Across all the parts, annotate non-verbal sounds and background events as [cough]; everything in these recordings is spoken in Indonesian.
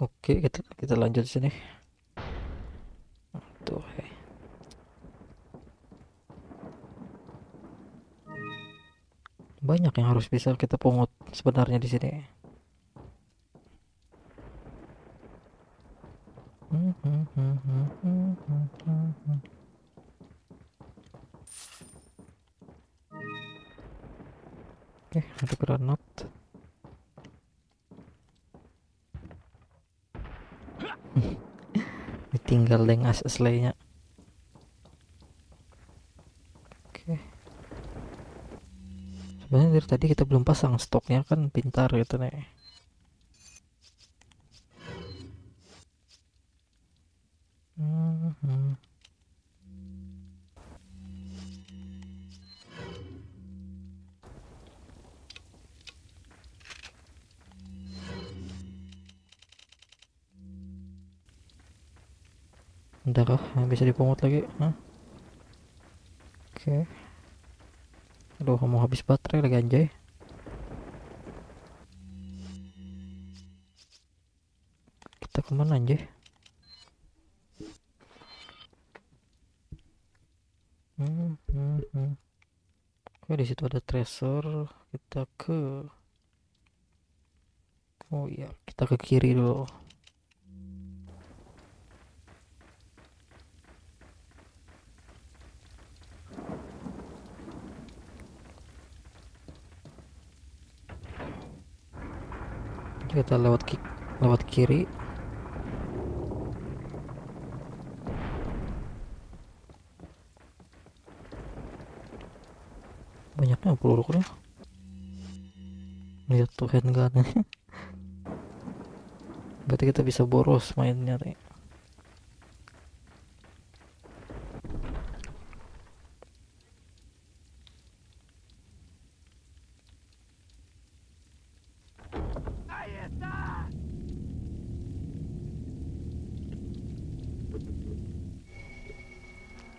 Oke, kita kita lanjut sini. Tuh, eh. Banyak yang harus bisa kita pungut sebenarnya di sini. Ditinggal dengan aslinya. Oke. Sebenarnya dari tadi kita belum pasang stoknya kan pintar gitu nih. Udah kah? Yang bisa dipungut lagi? Hah? Oke. Aduh, kamu habis baterai lagi anjay. Kita ke mana anjay? Hmm, hmm, hmm. Oke, di situ ada treasure. Kita ke Oh iya, kita ke kiri dulu. Kita lewat ki lewat kiri. Banyaknya peluru-pelurunya. Lihat tuh handgun. [laughs] Berarti kita bisa boros mainnya nih.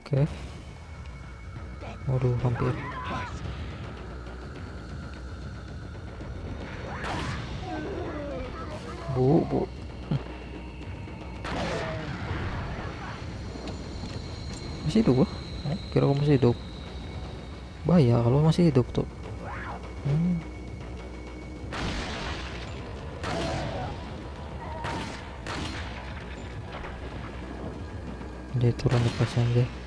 Oke. Waduh, hampir. Bu, bu. Masih hidup gua? Kira gua masih hidup. Bahaya kalau masih hidup tuh. Dia turun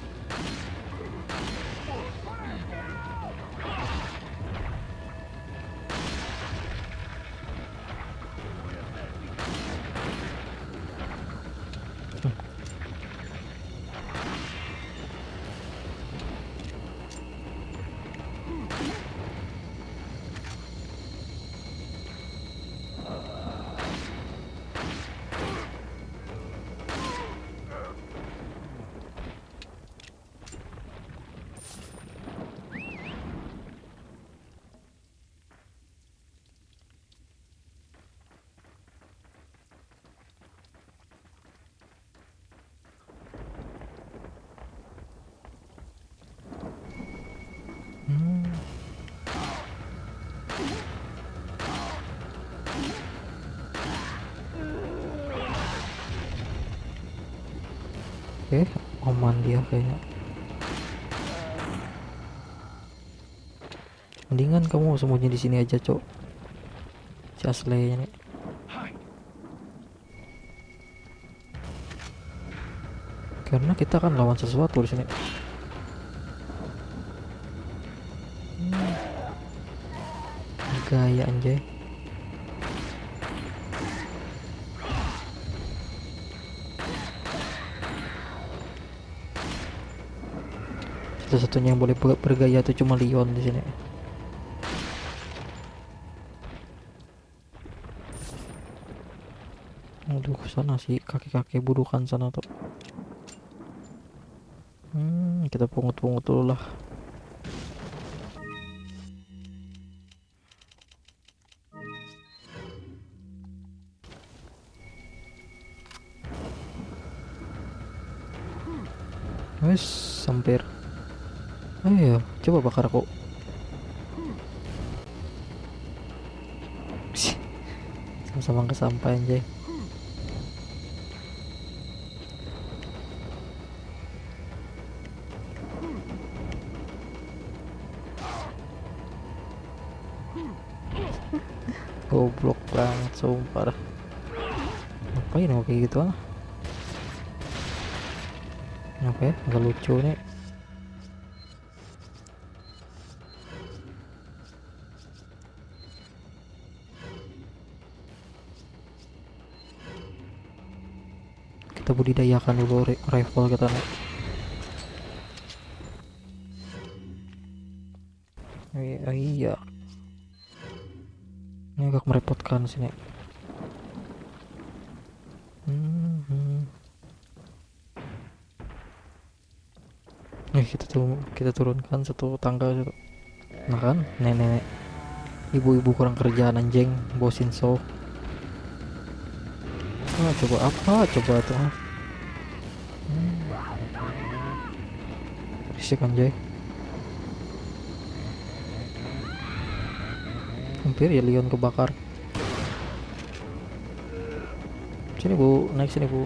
Oke, aman dia kayaknya. Mendingan kamu sembunyi di sini aja, Cok. Si nih. Karena kita kan lawan sesuatu di sini. gaya anjay satu-satunya yang boleh ber- bergaya itu cuma Leon di sini. Aduh sana sih. Kaki-kaki budukan sana tuh. Hmm kita pungut-pungut dulu lah. Wes. Ayo, coba bakar aku. Sama-sama ke sampai. Goblok banget sumpah. Ngapain mau kayak gitu ah? Ya? Gak lucu nih. Budidayakan dulu ri- rifle kita nih iya, iya. Ini agak merepotkan sini Hmm. Nih kita tuh kita turunkan satu tangga satu. Nah kan nenek ibu-ibu kurang kerjaan anjing. Bosin so. Ah, coba apa? Coba tuh ah. Hmm. Risik anjay. Hampir ya Leon kebakar. Sini bu, naik sini bu.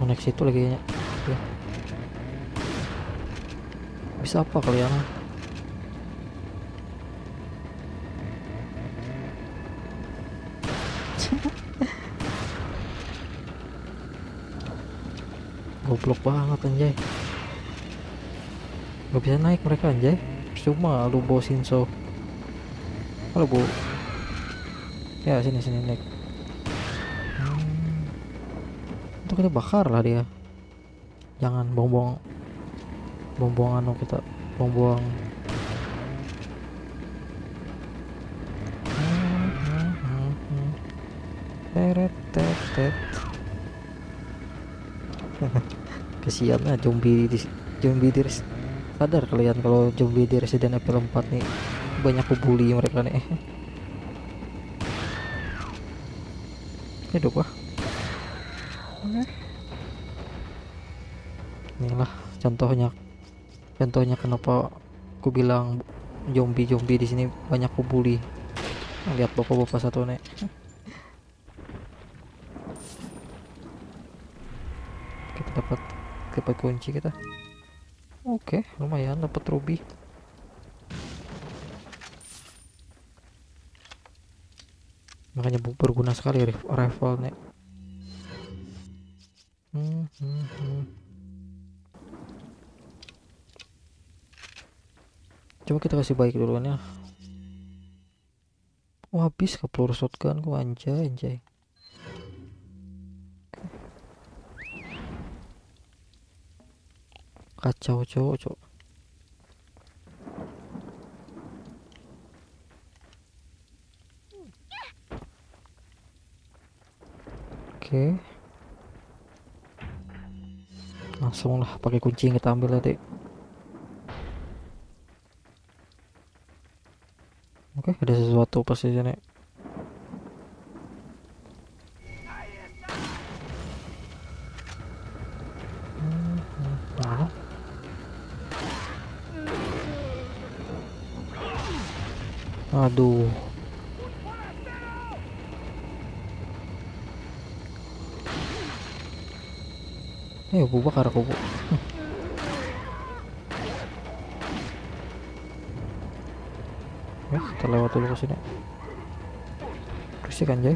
Mau naik situ lagi kayaknya. Ya. Bisa apa kalian? [laughs] Goblok banget anjay. Gak bisa naik mereka anjay. Cuma lu bawa Shinso. Halo bu. Ya sini sini naik. Hmm. Itu kita bakar lah dia. Jangan buang-buang buang-buang anu kita buang-buang Teret, tet, tet. [laughs] Kesian lah zombie di zombie di sadar kalian kalau zombie di Resident Evil 4 nih banyak kubuli mereka nih. Hidup ah inilah contohnya contohnya kenapa aku bilang zombie zombie di sini banyak kubuli lihat bapak-bapak satu nih. Kita dapat dapat kunci kita oke lumayan dapat ruby makanya berguna sekali rif- rifle nih Hmm, hmm, hmm. Coba kita kasih baik dulu ya. Oh habis ke peluru shotgun ku anjay anjay. Kacau cowok cowok. Oke. Langsung lah pakai kunci kita ambil tadi. Oke, ada sesuatu pasti di Ayo, bu bakar aku, bu. Ya, kita lewat dulu ke sini. Berisik anjay.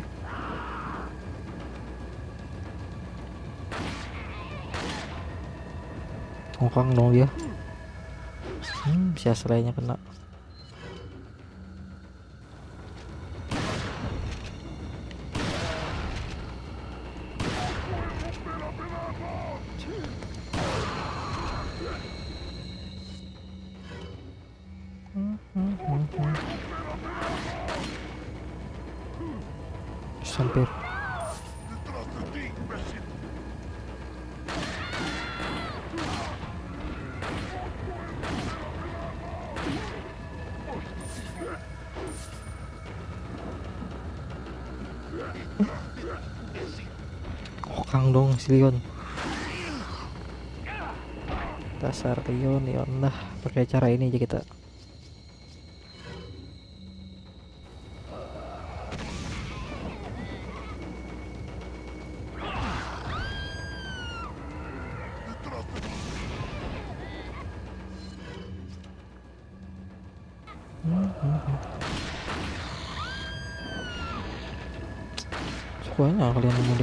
Ngokang dong dia. Hmm, si aslainya kena. Hampir. Kokang dong si Leon. Dasar Leon, Leon lah. Pakai cara ini aja kita.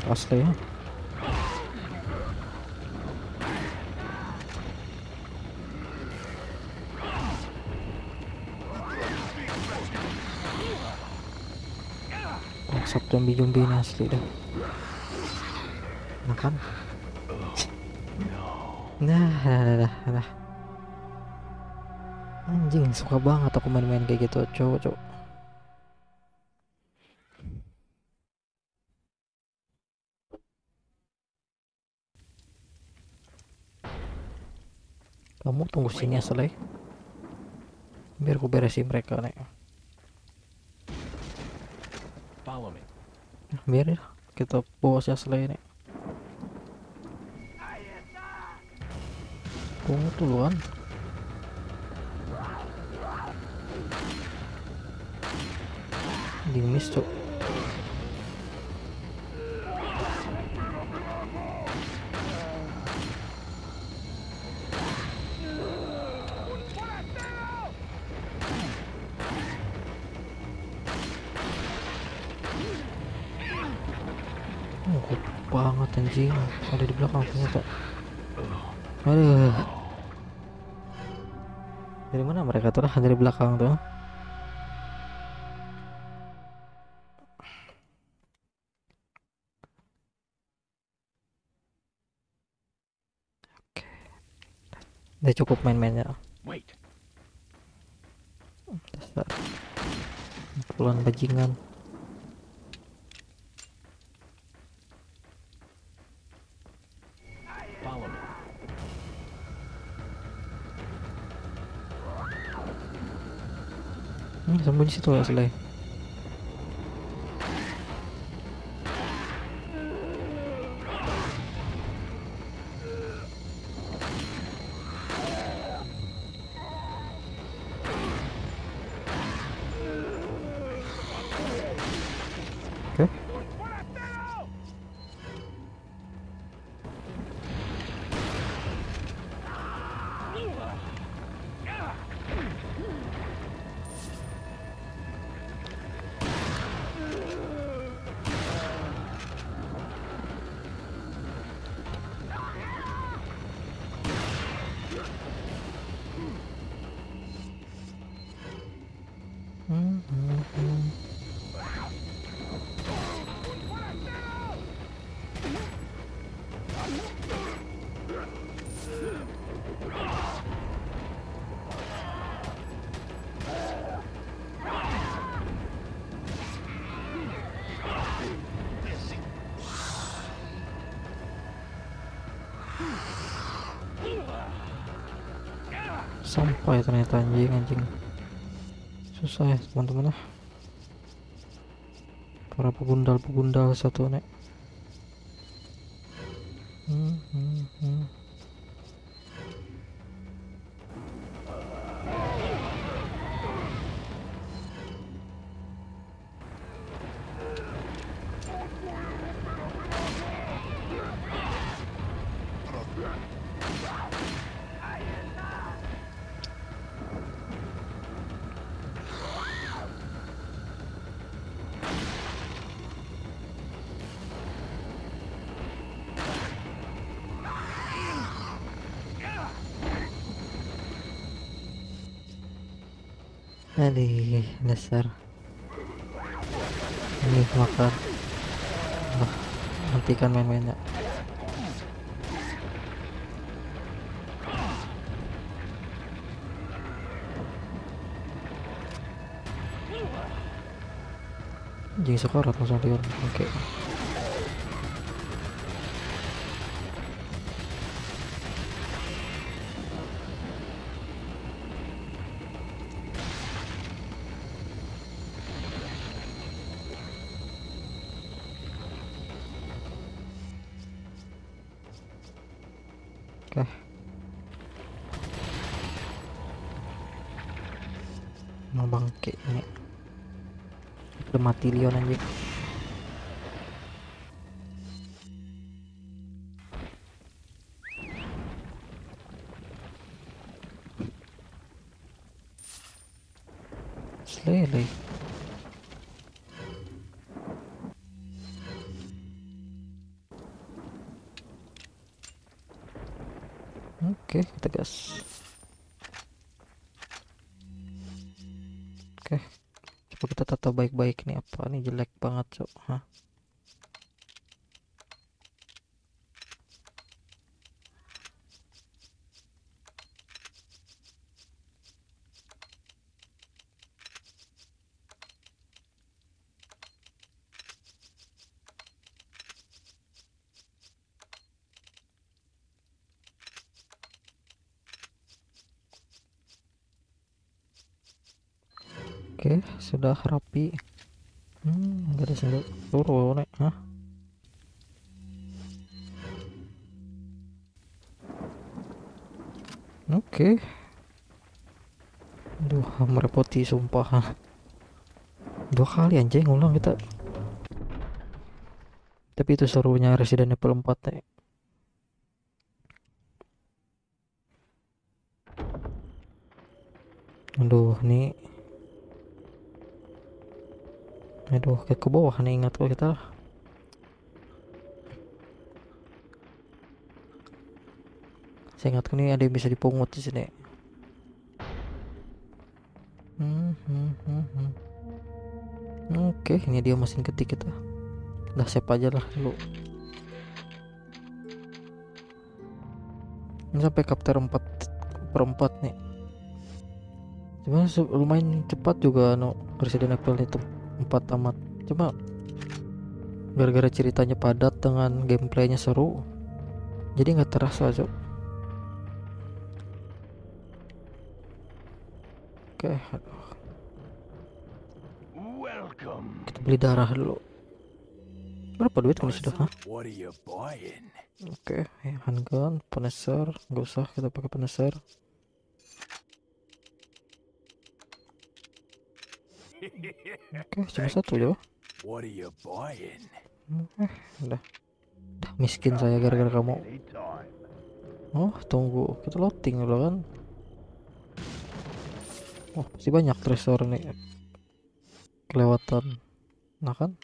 Mudik asli ya. Bangsat zombie-zombie ini asli dah. Makan. Nah, dah, dah, dah, dah. Anjing, suka banget aku main-main kayak gitu, cowok, Kamu tunggu sini ya, Selai. Biar aku beresin mereka nih. Follow me. Biar ya, kita bawa si Selai nih. Tunggu duluan. Di miss cok. Banget anjing. Ada di belakang ternyata. Aduh. Dari mana mereka tuh? Ah, Dari belakang tuh. Oke. Udah cukup main-mainnya. Wait. Dasar. Bajingan. Hmm, sembunyi sampai ternyata anjing anjing susah ya teman-teman lah para pegundal pegundal satu nek Aduh, dasar. Ini makan. Nah, hentikan main-mainnya. Jadi sekarat langsung dia. Oke. Oke. mati Leon anjir Lele. Oke, okay, kita gas. Kita tata baik-baik nih apa nih jelek banget cok Hah? Oke, sudah rapi. Hmm, ada sendok turun, nek. Hah? Oke. Aduh, merepoti sumpah. Dua kali anjing ulang kita. Tapi itu serunya Resident Evil 4 nek. Aduh, nih Aduh, kayak ke bawah nih ingat kok kita. Saya ingat nih ada yang bisa dipungut di sini. Hmm, hmm, hmm, hmm. Oke, ini dia mesin ketik kita. Udah save aja lah dulu. Ini sampai kapter 4 per 4 nih. Cuma se- lumayan cepat juga no Resident Evil itu 4 tamat. Cuma gara-gara ceritanya padat dengan gameplaynya seru. Jadi nggak terasa, Cok. Oke, aduh, Welcome. kita beli darah dulu. Berapa duit ini sudah? Hah? Oke, ya, handgun, peneser, nggak usah kita pakai peneser. Oke, cuma satu ya. What are you buying? Udah, udah miskin saya gara-gara kamu. Oh, tunggu, kita loading dulu kan. Oh, pasti banyak treasure nih. Kelewatan. Nah kan?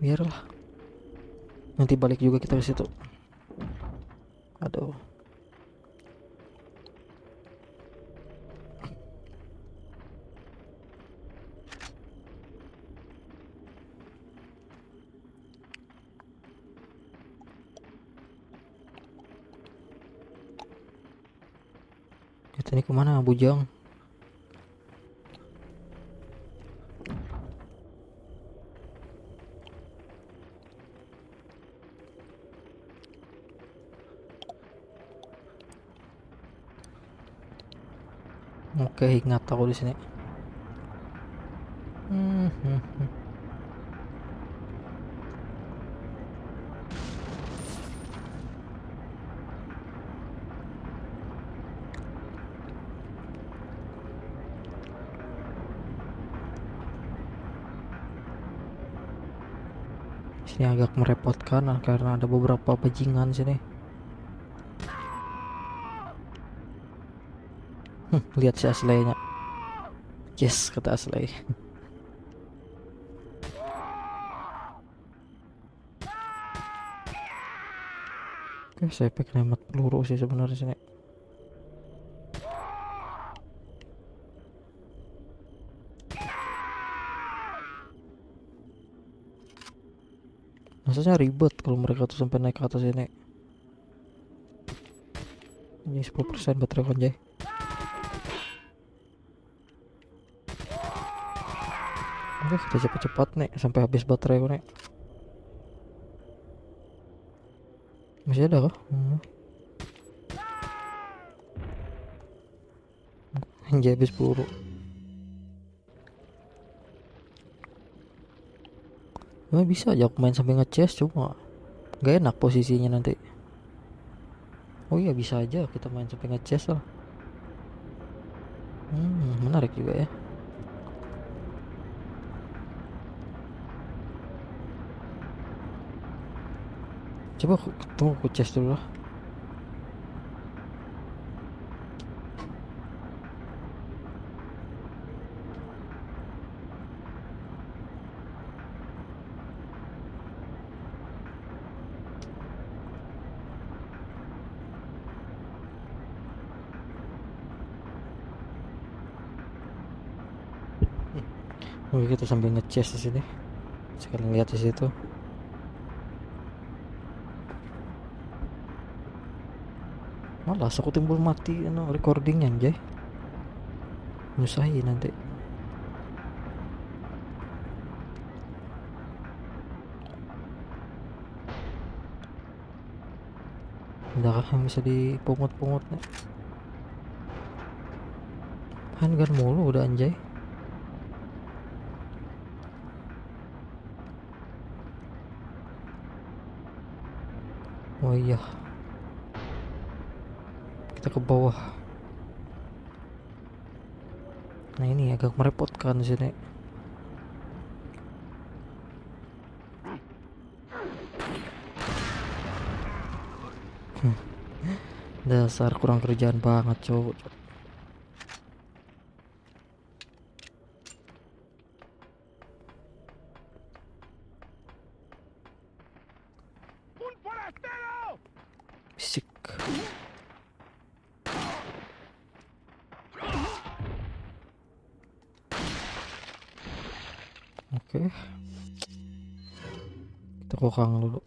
Biarlah. Nanti balik juga kita ke situ. Aduh. Kita ini ke mana, Bujang? Oke, ingat aku di sini. Hmm, hmm, hmm. Sini agak merepotkan ah, karena ada beberapa bajingan sini. Hmm, lihat si Asley-nya. Yes, kata Asley. Oke, saya pakai hemat peluru sih sebenarnya sini. Maksudnya ribet kalau mereka tuh sampai naik ke atas ini. Ini 10% baterai konjay. Oke, kita cepat-cepat nih sampai habis baterai nih. Masih ada kah? Hmm. Anjay habis peluru. Cuma bisa aja aku main sampai ngechest cuma gak enak posisinya nanti. Oh iya bisa aja kita main sampai ngechest lah. Hmm, menarik juga ya. Coba aku tunggu aku chest dulu lah. Oke kita sambil ngechase di sini sekalian lihat di situ malas aku timbul mati anu recordingnya anjay nyusahin nanti Adakah yang bisa dipungut-pungut nih? Handgun mulu udah anjay. Oh iya. Kita ke bawah. Nah ini agak merepotkan sini. Hmm. Dasar kurang kerjaan banget cowok. Fisik. Oke. Kita kokang dulu.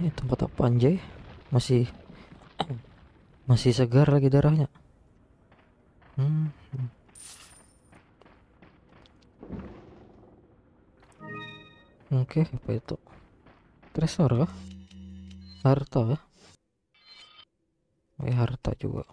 Ini tempat apa anjay? Masih [clears throat] masih segar lagi darahnya. Hmm. hmm. Oke, apa itu? Tresor kah? Harta kah? Eh, harta juga.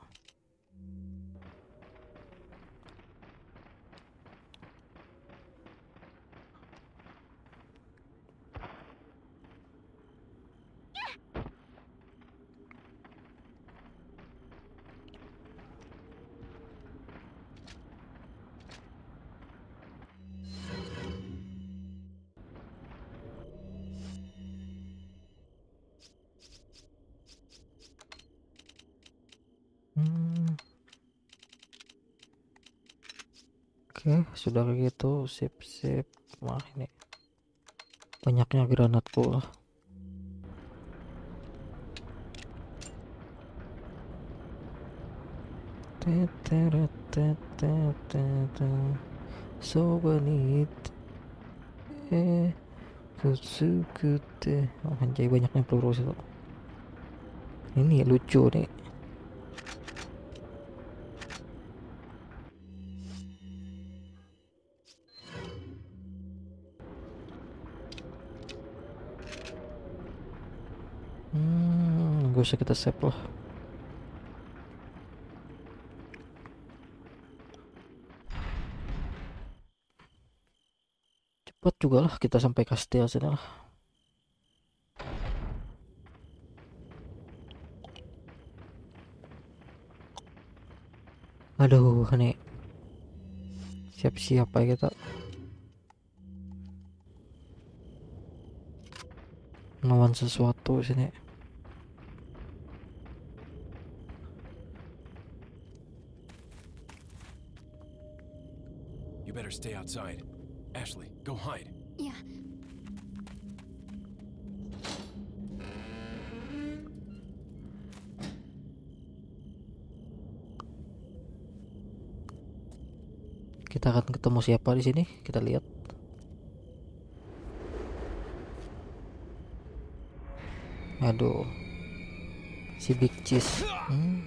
Oke, sudah kayak gitu, sip sip. Wah, ini banyaknya granatku lah. So benit eh oh, anjay banyaknya peluru itu ini lucu nih gak usah kita save lah. Cepat juga lah kita sampai kastil sana lah. Aduh, nih. Siap-siap ya kita. Melawan sesuatu sini. Stay outside. Ashley, go hide. Yeah. Kita akan ketemu siapa di sini? Kita lihat. Aduh. Si Big Cheese. Hmm.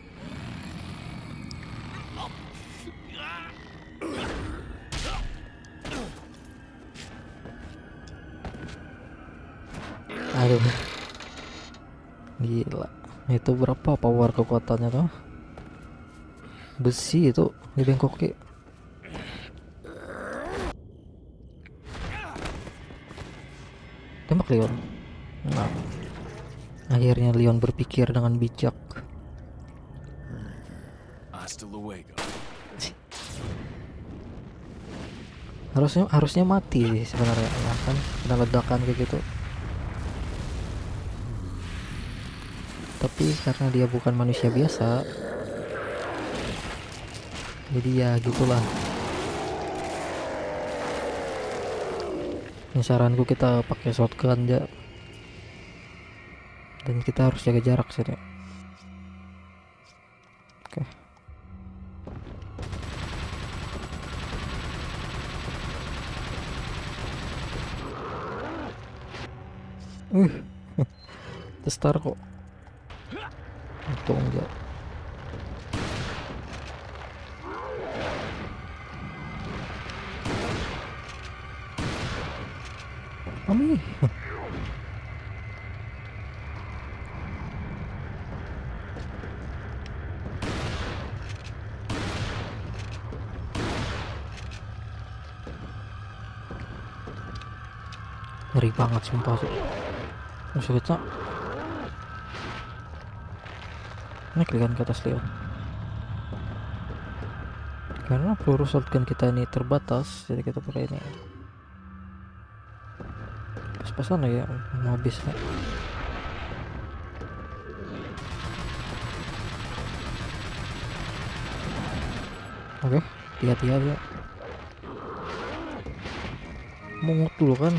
Aduh. Gila. Itu berapa power kekuatannya tuh? Besi itu dibengkoki. Tembak Leon. Nah. Akhirnya Leon berpikir dengan bijak. Harusnya harusnya mati sih sebenarnya ya kan kena ledakan kayak gitu. tapi karena dia bukan manusia biasa jadi ya gitulah. Ini saranku kita pakai shotgun ya dan kita harus jaga jarak sini oke. Okay. uh [laughs] testar kok. Untung enggak. Mami. Ngeri banget sumpah. Musuh kita naik kan ke atas Leon karena peluru shotgun kita ini terbatas jadi kita pakai ini. Pas-pasan ya. Mau habis nih oke hati-hati aja mungut dulu kan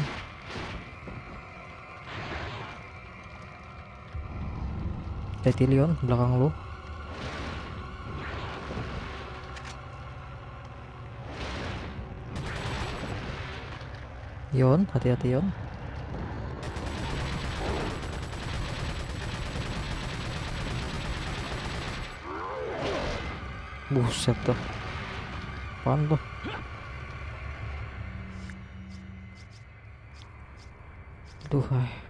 hati Leon belakang lu. Yon hati-hati Yon buset tuh. Apaan tuh? Aduh ay.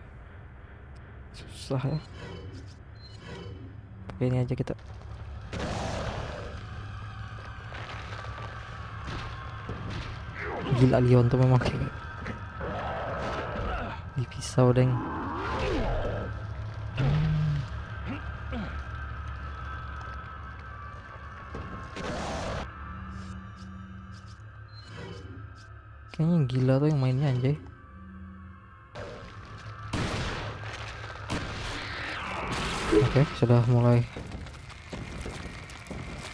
susah ya pakai ini aja kita gila Leon tuh memang kayak di pisau deng. Kayaknya gila tuh yang mainnya anjay oke sudah mulai.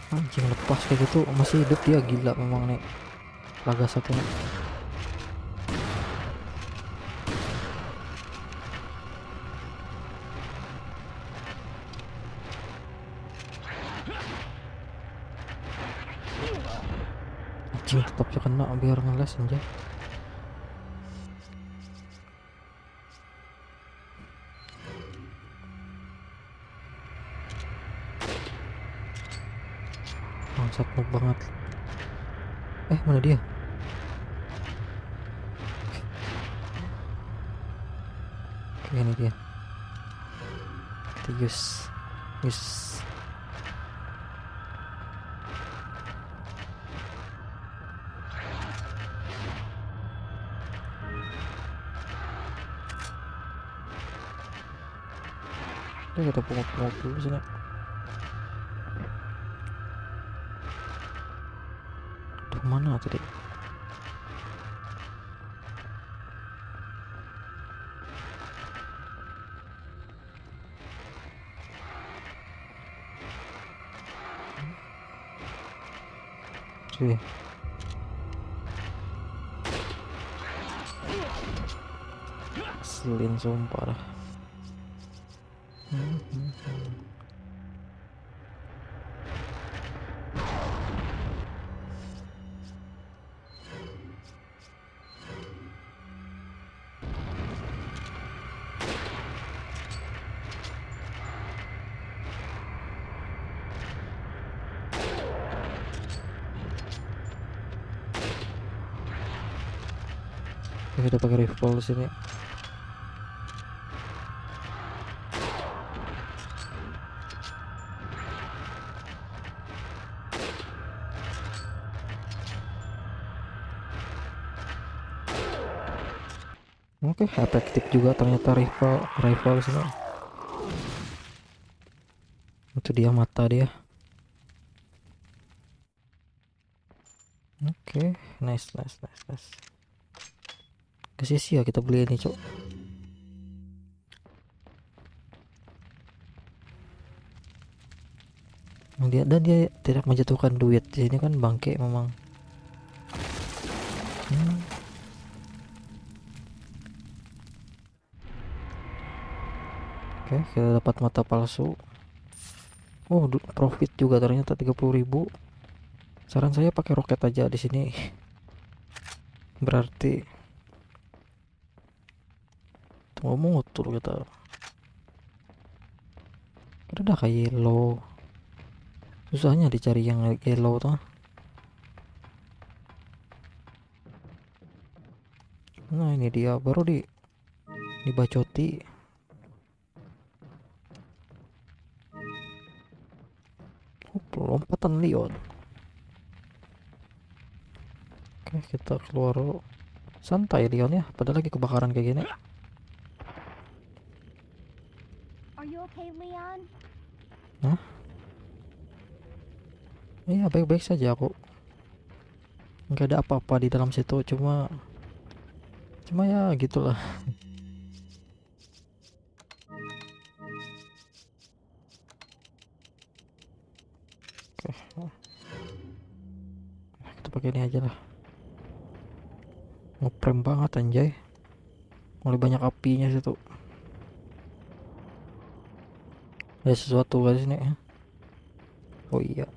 Anjing lepas kayak gitu. Masih hidup dia gila memang nih. Laga satunya anjing tetap aja kena biar ngeles anjay mana dia? Oke ini dia. Use use Ini kita pungut-pungut dulu sini Aduh, mana tadi? Sini. Selin sumpah dah. Ini kita pakai rifle sini. Oke, efektif juga ternyata rifle rifle sini. Itu dia mata dia. Oke, nice nice nice nice. Kasih sia kita beli ini, Cok. Dia dan dia tidak menjatuhkan duit. Di sini kan bangke memang. Hmm. Oke, kita dapat mata palsu. Oh, profit juga ternyata 30.000. Saran saya pakai roket aja di sini. [laughs] Berarti tunggu mutul kita kita udah kayak yellow susahnya dicari yang yellow tuh nah ini dia. Baru di dibacoti. Oh, lompatan Leon oke kita keluar santai Leon ya. Padahal lagi kebakaran kayak gini Are you okay, Leon? Iya baik-baik saja aku. Nggak ada apa-apa di dalam situ cuma cuma ya gitulah. Oke. Kita pakai ini aja lah. Ngeprem banget anjay. Mulai banyak apinya situ ada sesuatu guys sini oh iya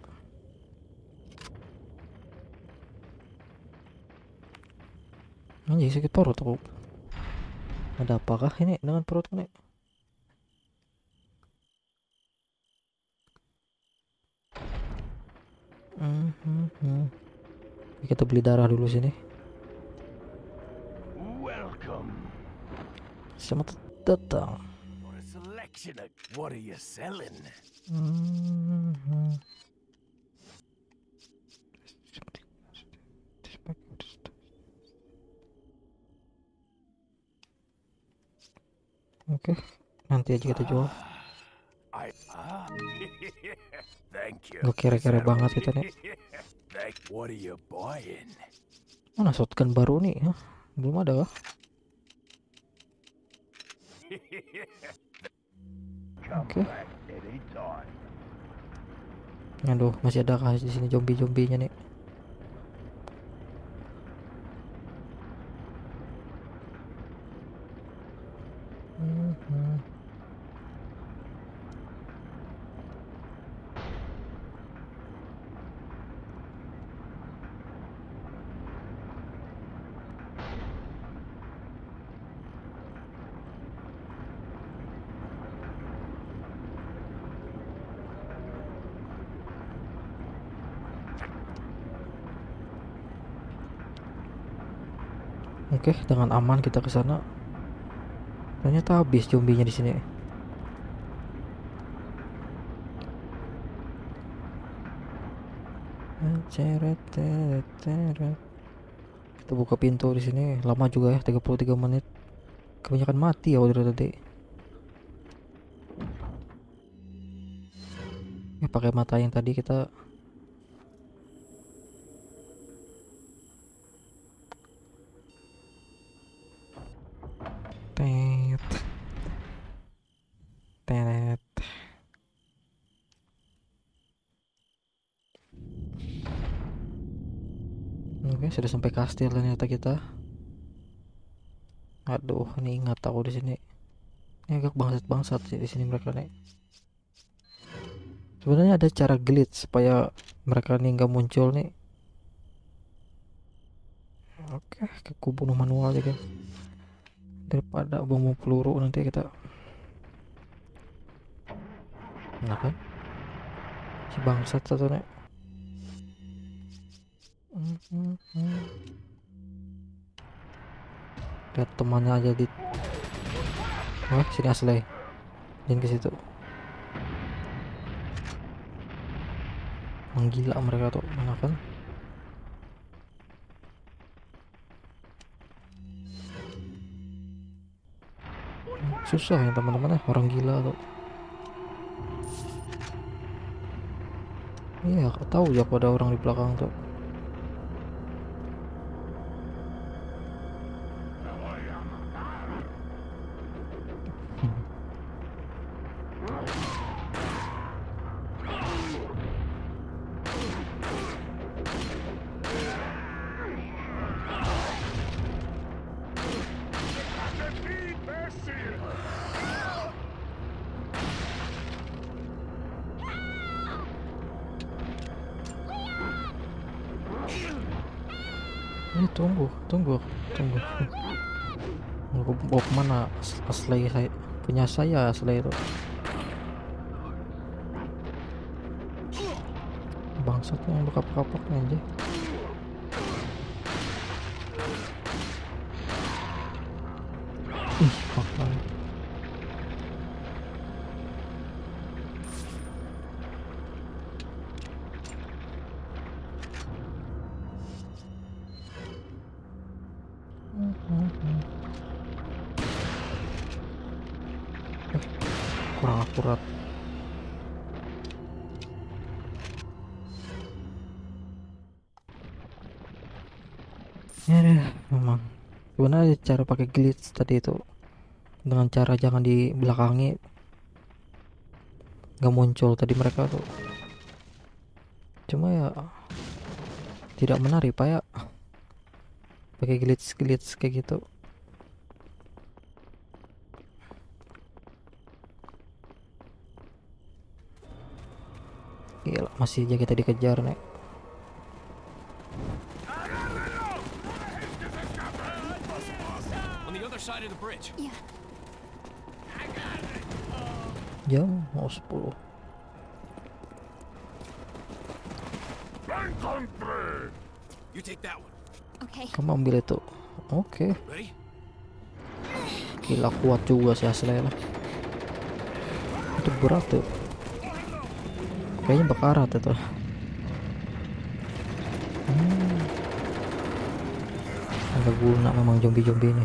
Anjing sakit perut aku. Ada apakah ini dengan perut ini? Mhm. Kita beli darah dulu sini. Welcome. Selamat datang. Selection of what are you selling? Mhm. Oke, nanti aja kita jual. Ah. [laughs] Thank you. Gak kere-kere banget kita nih. [laughs] Mana shotgun baru nih? Hah? Belum ada kah? [laughs] Oke. Anytime. Aduh, masih ada kah di sini zombie-zombinya nih? Oke, dengan aman kita ke sana. Ternyata habis zombinya di sini. Kita buka pintu di sini. Lama juga ya, 33 menit. Kebanyakan mati ya dari tadi. Ya, pakai mata yang tadi kita Tet. Teret. Oke, sudah sampai kastil ternyata kita. Aduh, ini ingat aku di sini. Ini agak bangsat-bangsat sih di sini mereka nih. Sebenarnya ada cara glitch supaya mereka nih nggak muncul nih. Oke, aku bunuh manual aja kan daripada bom peluru nanti kita nah kan si bangsat satu nek lihat temannya aja di wah sini asli jangan ke situ. Menggila mereka tuh mana kan? Susah ya teman-teman ya orang gila tuh. Iya tahu ya pada orang di belakang tuh ini tunggu tunggu tunggu. Mau bawa ke mana? As- asli saya punya saya asli itu. Bangsatnya yang kapak-kapaknya aja cara pakai glitch tadi itu. Dengan cara jangan di belakangi nggak muncul tadi mereka tuh. Cuma ya tidak menarik pak ya. Pakai glitch glitch kayak gitu. Gila, masih aja kita dikejar nek the other side of the bridge. jam mau 10 You take that one. Okay. kamu ambil itu oke Ready? gila kuat juga sih asli lah itu berat tuh kayaknya bakarat itu hmm. agak guna memang zombie-zombie ini